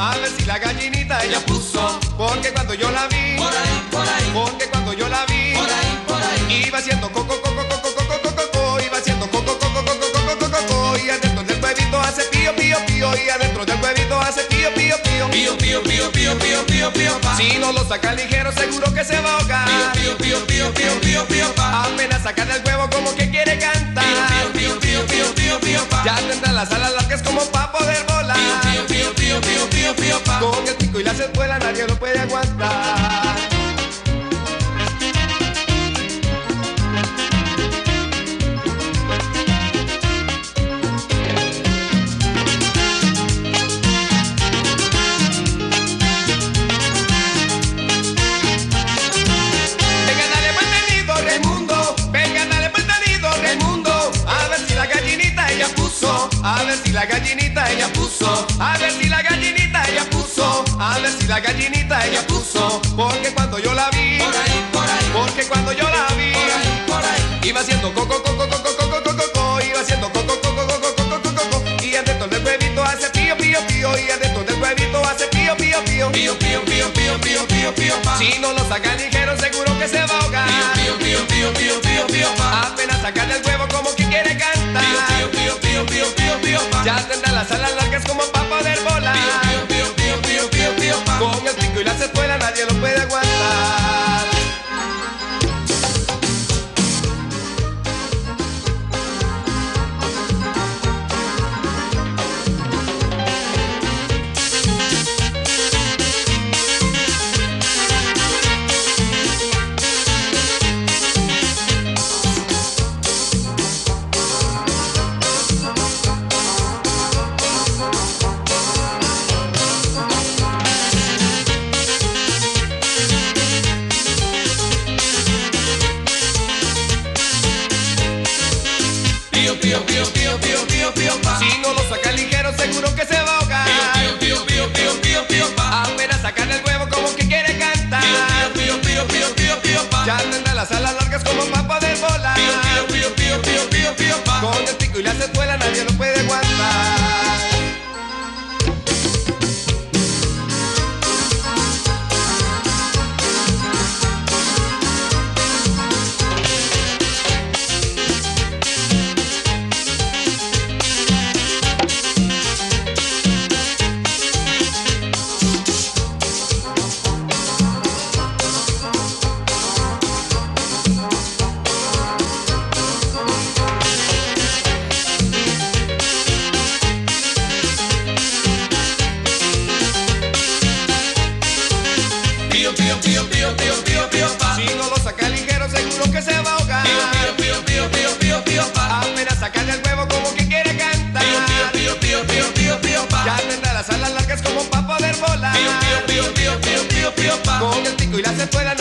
A ver si la gallinita ella puso. Porque cuando yo la vi. Por ahí, por ahí. Porque cuando yo la vi. Por ahí, por ahí. Iba haciendo coco, coco, coco, coco, coco, coco. Iba haciendo coco, coco, coco, coco, coco, coco. Y adentro del huevito hace pío, pío, pío. Y adentro del huevito hace pío, pío, pío. Pío, pío, pío, pío, pío, pío, pío, pa. Si no lo saca ligero, seguro que se va a ahogar. Pío, pío, pío, pío, pío, pío, pa. Apenas saca del huevo como que quiere cantar. Pío, pío, pío, pío, pío, pío, pa. Ya tendrá las alas si la gallinita ella puso. A ver si la gallinita ella puso. A ver si la gallinita ella puso. A ver si la gallinita ella puso. Porque cuando yo la vi. Por ahí, por ahí. Porque cuando yo la vi. Por ahí, por ahí. Iba haciendo coco, coco, coco, coco, coco, coco. Iba haciendo coco, coco, coco, coco, coco, coco. Y adentro del huevito hace pío, pío, pío. Y adentro del huevito hace pío, pío, pío. Pío, pío, pío, pío, pío, pío, pío. Si no lo saca ligero, seguro que se va a ahogar. Pío, pío, pío, pío, pío, pío. Apenas saca del huevo como que quiere cantar. Pío, pío, pío, pío, pío, pío. Ya tendrá las alas largas como para poder volar. Nadie lo puede aguantar. Pío, pío, pío, pío, pío, pío, pío, pa. Si no lo saca ligero, seguro que se va a ahogar. Pío, pío, pío, pío, pío, pío, pa. Apenas saca del huevo como que quiere cantar. Pío, pío, pío, pío, pío, pío, pa. Ya tendrá las alas largas como para poder volar. Pío, pío, pío, pío, pío, pío, pío, pa. Con el pico y las espuelas Pío, pío, pío, pío, pío, pío, pío, pa. Si no lo saca ligero, seguro que se va a ahogar. Pío, pío, pío, pío, pío, pío, pa. Apenas sacarle el huevo como que quiere cantar. Pío, pío, pío, pío, pío, pío pa. Ya tendrá las alas largas como pa poder volar. Pío, pío, pío, pío, pío, pío, pa. Con el pico y las espuelas